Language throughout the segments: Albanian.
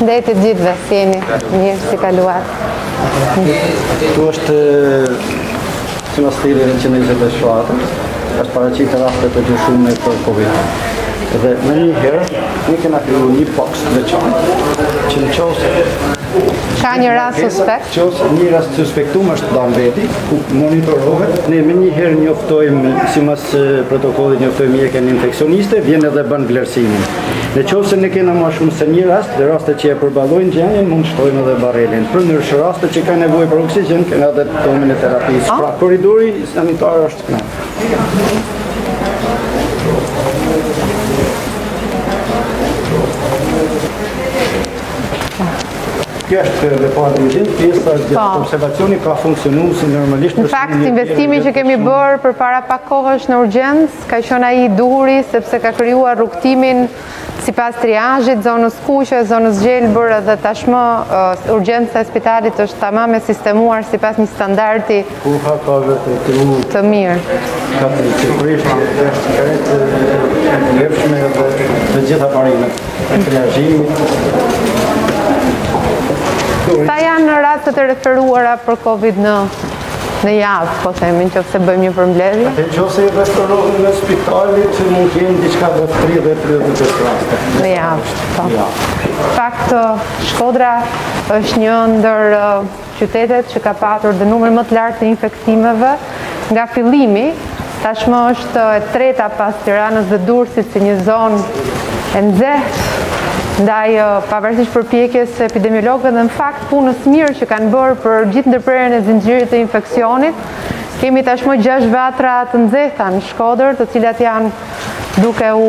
Përshëndetje të gjithëve, si jeni, mirë si kaluat. Tu është Sipas thirrjeve që në njëzet e shtatë, është paraqitë raste të dyshume për Covid. Dhe menjëherë, ne kena kriju një box të veçantë që në qoftë se ka një rast suspekt? Qoftë se një rast suspekt me e nda në veti, ku monitorohet. Ne menjëherë njoftojmë, simas protokollit njoftojmë mjekën infekcioniste, vjen edhe bën vlerësimin. Në qoftë se ne kena ma shumë se një rast, dhe rastet që e përballojmë gjendjen, mund të shtojmë edhe barelën. Për ndërsa rastet që ka nevojë për oksigjen, kena edhe dhomën e terapisë. Ah. Pra, korridori sanitar është këna. Kjo është për dhe parë një gjithë, pjesë është gjithë po. observacioni ka funksionu si normalisht për shumë një pjesë. Në fakt, investimi që kemi bërë përpara pak kohësh në urgjencë, Ka qenë ai i duhuri sepse ka krijuar rrugëtimin sipas triazhit, zonës së kuqe, zonës së gjelbër dhe tashmë urgjenca e spitalit është tamam e sistemuar sipas një standardi të mirë. Ka të sigurisht është krejt e lëpshme dhe të gjitha parimet e triazhimit Sa janë rastet e referuara për COVID-19. Në javë, po themi, në qoftë se bëjmë një përmbledhje? Në qoftë se i referohen në spital, që mund të jenë diçka te 30 deri 35 raste. Në javë, po. Në javë. Fakt, Shkodra është një ndër qytetet që ka patur dhe numrin më të lartë të infektimeve nga fillimi, tashmë është e treta pas Tiranës dhe Durësit si një zonë e nxehtë, ndaj pavarësisht përpjekjes epidemiologëve dhe në fakt punës mirë që kanë bërë për gjithë ndërprerjen e zinxhirit të infeksionit. Kemi tashmë 6 vatra të nxehta në Shkodër, të cilat janë duke u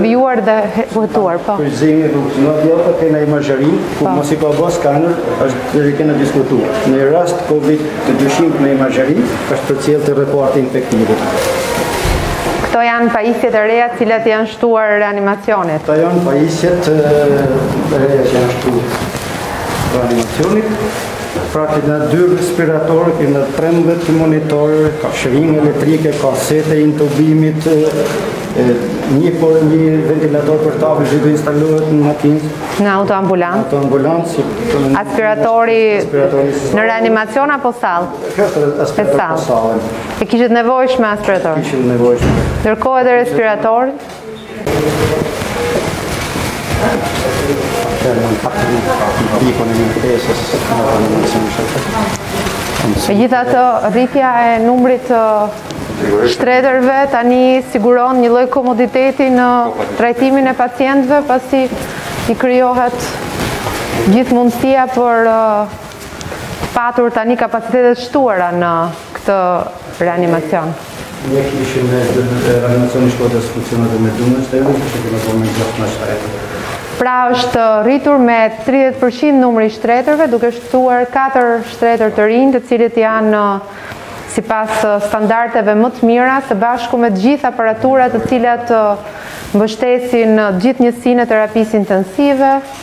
vijuar dhe hetuar. Po. Kryzimi funksionon jo të kena imazherinë, ku po. mos i ka bërë skaner, është dhe kena diskutu. Në rast COVID të dyshimtë në imazheri, është përcjellë te reparti infektiv. Këto janë pajisjet e reja të cilat janë shtuar reanimacionit? Këto janë pajisjet e reja që janë shtuar. reanimacionit, pra janë dy respiratorë, janë 13 monitorë, ka shiringa elektrike, ka sete intubimit, një po e një ventilator portabël që do të instalohet në makinë. Në autoambulancë? Në autoambulancë. Aspiratori në reanimacion apo salë? Aspirator për salën. E kishit të nevojshme aspiratorin? Kishit të nevojshme. Ndërkohë edhe respirator? Megjithatë rritja e numrit të shtretërve tani siguron një lloj komoditeti në trajtimin e pacientëve pasi i krijohet gjithë mundësia për të patur tani kapacitete të shtuara në këtë reanimacion. Ne kishim në reanimacionin e Shkodrës funksionat dhe me dunë, që të edhe kështë të në zonë në gjithë në shkajtë. Pra është rritur me 30% numri i shtretërve, duke shtuar 4 shtretër të rinj, të cilët janë sipas standardeve më të mira, së bashku me gjithë aparaturat të cilat mbështesin gjithë njësinë e terapisë intensive.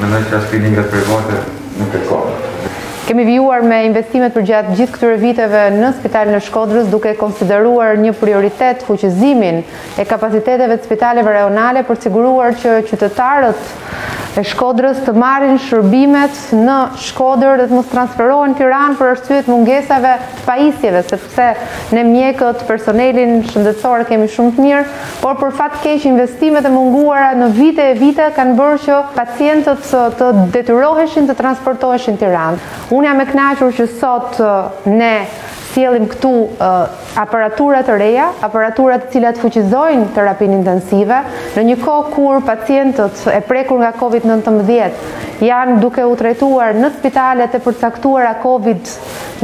Mendoj se as spitali privat nuk e ka. Kemi vijuar me investimet përgjatë gjithë këtyre viteve në Spitalin e Shkodrës duke konsideruar një prioritet fuqizimin e kapaciteteve të spitaleve rajonale për të siguruar që qytetarët e Shkodrës të marrin shërbimet në Shkodër dhe të mos transferohen në Tiranë për arsye të mungesave të pajisjeve, pse ne mjekët, personelin shëndetësor e kemi shumë të mirë, por për fat keq investimet e munguara në vite e vite kanë bërë që pacientët të detyroheshin të transportoheshin në Tiranë. Unë jam e kënaqur që sot ne sjellim këtu aparatura të reja, aparatura të cilat fuqizojnë terapinë intensive, në një kohë kur pacientët e prekur nga COVID-19 janë duke u trajtuar në spitalet e përcaktuara COVID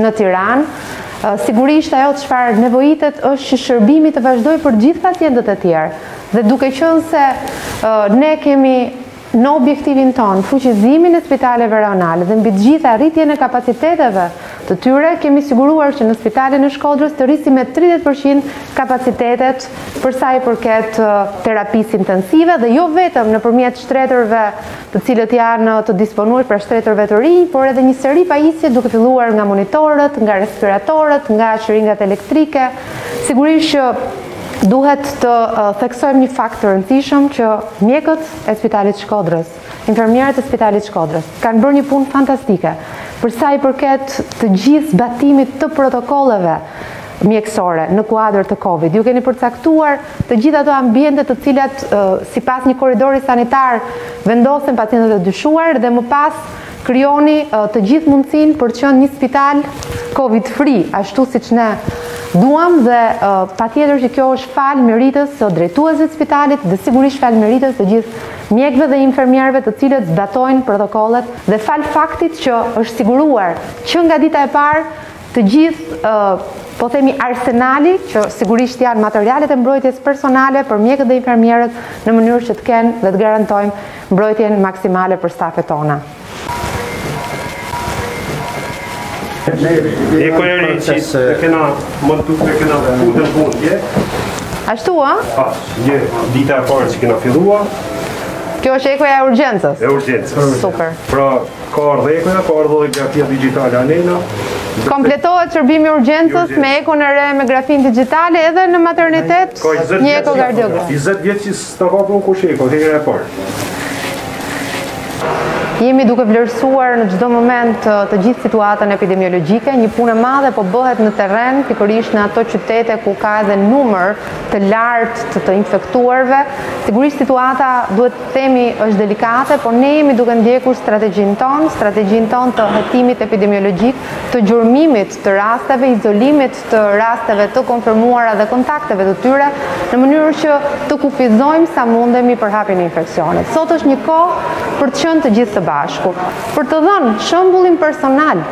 në Tiranë, Sigurisht, ajo çfarë nevojitet është që shërbimi të vazhdojë për gjithë pacientët e tjerë dhe duke qenë se ne kemi në objektivin tonë fuqizimin e spitaleve rajonale dhe mbi të gjitha rritjen e kapaciteteve të tyre, kemi siguruar që në spitalin e Shkodrës të rrisim me tridhjetë për qind kapacitetet për sa i përket terapisë intensive dhe jo vetëm nëpërmjet shtretërve të cilët janë të disponuar pra shtretërve të rinj, por edhe një seri pajisje duke filluar nga monitorët, nga respiratorët, nga shiringat elektrike. Sigurisht që duhet të theksojmë një fakt të rëndësishëm që mjekët e spitalit Shkodrës, infermierët e spitalit Shkodrës, kanë bërë një punë fantastike, përsa i përket të gjithë zbatimit të protokolleve mjekësore në kuadër të Covid. Ju keni përcaktuar të gjithë ato ambiente të cilat sipas një korridori sanitar vendosen pacientët e dyshuar dhe më pas krijoni të gjithë mundësinë për të qenë një spital Covid free, ashtu siç ne duam dhe patjetër që kjo është falë meritës së drejtuesit të spitalit dhe sigurisht falë meritës të gjithë mjekëve dhe infermierëve të cilët zbatojnë protokollet dhe falë faktit që është siguruar që nga dita e parë Të gjithë, po themi arsenali, që sigurisht janë materialet e mbrojtjes personale për mjekët dhe infermierët në mënyrë që të kenë dhe të garantojmë mbrojtjen maksimale për stafet tona. E kërëri që të kena, më të të kena të të të të Ashtu, a? Pa, një dita e parë që kena fillua. Kjo është ekoja e urgjencës? E urgjencës. Super. Pra, Ka ardhë ekoja, ka ardhë dhe grafia digjitale anena. Kompletohet shërbimi i urgjencës me ekon e re me grafinë digjitale edhe në maternitet një ekokardiogram. 20 vjet që s'ta ka përën kush eko, dhe e parë. Jemi duke vlerësuar në çdo moment uh, të gjithë situatën epidemiologjike, një punë e madhe po bëhet në terren, pikërisht në ato qytete ku ka edhe numër të lartë të të infektuarve, sigurisht situata duhet Themi është delikate, por ne jemi duke ndjekur strategjinë tonë, strategjinë tonë të hetimit epidemiologjik, të gjurmimit të rasteve, izolimit të rasteve të konfirmuara dhe kontakteve të tyre, në mënyrë që të kufizojmë sa mundemi përhapjen e infeksionit. Sot është një kohë për të qenë të gjithë së bashku, për të dhënë shembullin personal,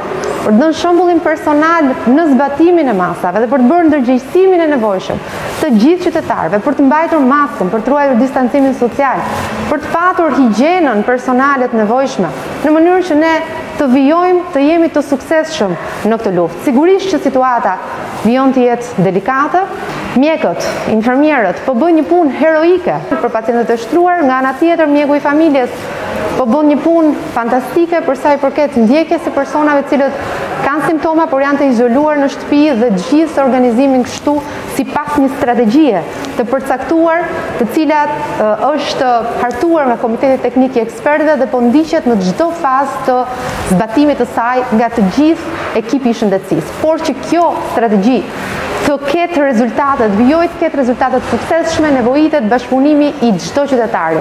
për të dhënë shembullin personal në zbatimin e masave dhe për të bërë ndërgjegjësimin e nevojshëm. të gjithë qytetarëve për të mbajtur maskën, për të ruajtur distancimin social, për të patur higjienën personale të nevojshme, në mënyrë që ne të vijojmë të jemi të suksesshëm në këtë luftë. Sigurisht që situata vijon të jetë delikate, mjekët, infermierët po bëjnë një punë heroike për pacientët e shtruar, nga ana tjetër mjeku i familjes po bën një punë fantastike për sa i përket ndjekjes së personave të cilët kanë simptoma por janë të izoluar në shtëpi dhe gjithë organizimin Kështu, sipas një strategjie të përcaktuar, të cilat është hartuar nga Komiteti Teknik i Ekspertëve dhe po ndiqet në çdo fazë të zbatimit të saj nga të gjithë ekipi i shëndetësisë. Por që kjo strategji të ketë rezultate, të vijojë të ketë rezultate të suksesshme, nevojitet bashkëpunimi i çdo qytetari.